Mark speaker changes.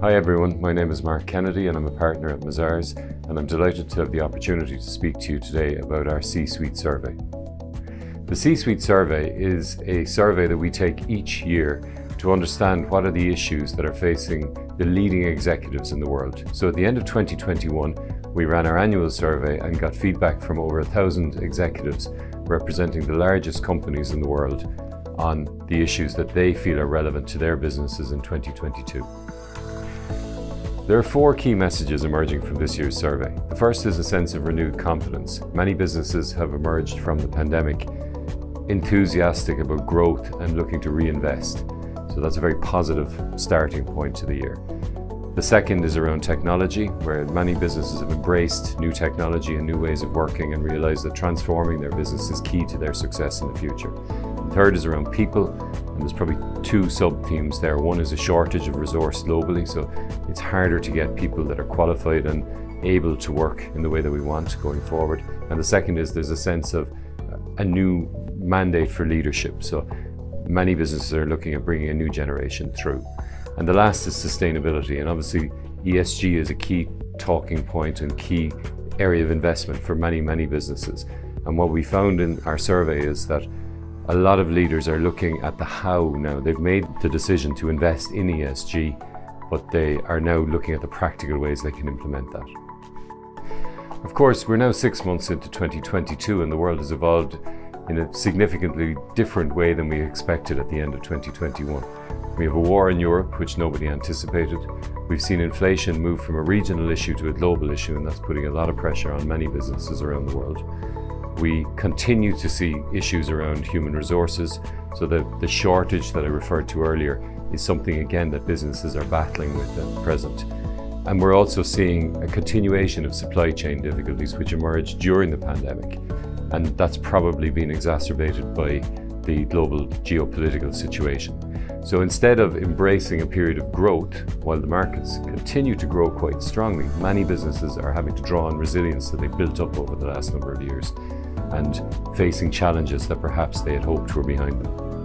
Speaker 1: Hi everyone, my name is Mark Kennedy and I'm a partner at Mazars and I'm delighted to have the opportunity to speak to you today about our C-Suite survey. The C-Suite survey is a survey that we take each year to understand what are the issues that are facing the leading executives in the world. So at the end of 2021, we ran our annual survey and got feedback from over a thousand executives representing the largest companies in the world on the issues that they feel are relevant to their businesses in 2022. There are four key messages emerging from this year's survey. The first is a sense of renewed confidence. Many businesses have emerged from the pandemic enthusiastic about growth and looking to reinvest. So that's a very positive starting point to the year. The second is around technology, where many businesses have embraced new technology and new ways of working and realize that transforming their business is key to their success in the future. Third is around people, and there's probably two sub-themes there. One is a shortage of resource globally, so it's harder to get people that are qualified and able to work in the way that we want going forward. And the second is there's a sense of a new mandate for leadership. So many businesses are looking at bringing a new generation through. And the last is sustainability. And obviously, ESG is a key talking point and key area of investment for many, many businesses. And what we found in our survey is that a lot of leaders are looking at the how now. They've made the decision to invest in ESG, but they are now looking at the practical ways they can implement that. Of course, we're now six months into 2022 and the world has evolved in a significantly different way than we expected at the end of 2021. We have a war in Europe, which nobody anticipated. We've seen inflation move from a regional issue to a global issue, and that's putting a lot of pressure on many businesses around the world. We continue to see issues around human resources, so the, the shortage that I referred to earlier is something again that businesses are battling with at present. And we're also seeing a continuation of supply chain difficulties which emerged during the pandemic and that's probably been exacerbated by the global geopolitical situation. So instead of embracing a period of growth, while the markets continue to grow quite strongly, many businesses are having to draw on resilience that they've built up over the last number of years and facing challenges that perhaps they had hoped were behind them.